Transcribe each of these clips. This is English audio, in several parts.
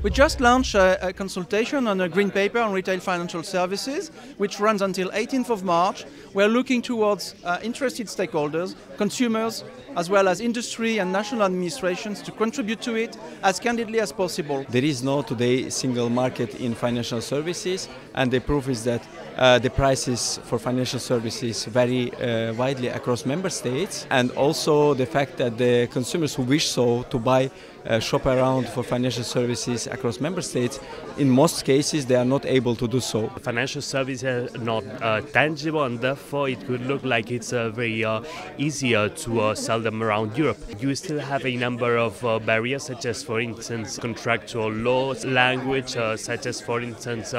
We just launched a, a, consultation on a green paper on retail financial services, which runs until 18th of March. We're looking towards uh, interested stakeholders, consumers, as well as industry and national administrations to contribute to it as candidly as possible. There is no today single market in financial services, and the proof is that uh, the prices for financial services vary uh, widely across member states, and also the fact that the consumers who wish so to buy uh, shop around for financial services across member states, in most cases they are not able to do so. Financial services are not uh, tangible and therefore it could look like it's uh, very uh, easier to uh, sell them around Europe. You still have a number of uh, barriers such as for instance contractual laws, language, such as for instance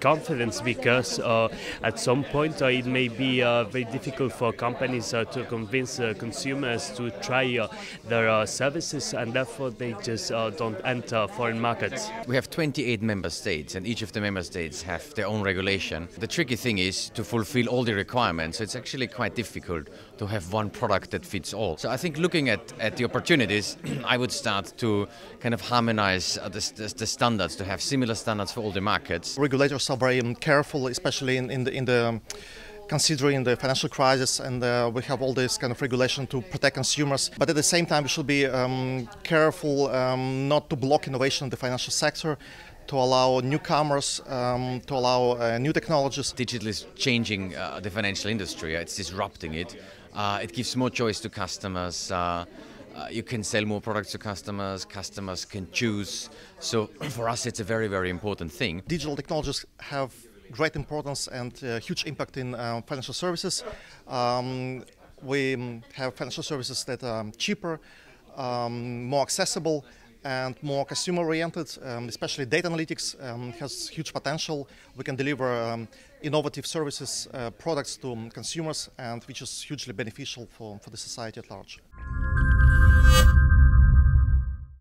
confidence because at some point it may be very difficult for companies to convince consumers to try their services and therefore they just uh, don't enter foreign markets. We have 28 member states, and each of the member states have their own regulation. The tricky thing is to fulfill all the requirements. So it's actually quite difficult to have one product that fits all. So I think looking at, at the opportunities, I would start to kind of harmonize uh, the, the, the, standards, to have similar standards for all the markets. Regulators are very um, careful, especially in, in the in the um, considering the financial crisis and uh, we have all this kind of regulation to protect consumers. But at the same time, we should be um, careful um, not to block innovation in the financial sector to allow newcomers, um, to allow uh, new technologies. Digital is changing uh, the financial industry, it's disrupting it. Uh, it gives more choice to customers. Uh, uh, you can sell more products to customers, customers can choose. So for us, it's a very, very important thing. Digital technologies have great importance and uh, huge impact in uh, financial services. Um, we have financial services that are cheaper, um, more accessible, and more consumer oriented, um, especially data analytics um, has huge potential. We can deliver um, innovative services, uh, products to consumers, and which is hugely beneficial for, for the society at large.